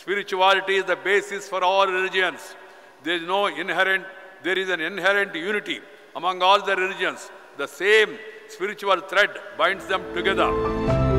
Spirituality is the basis for all religions. There is no inherent, there is an inherent unity among all the religions. The same spiritual thread binds them together.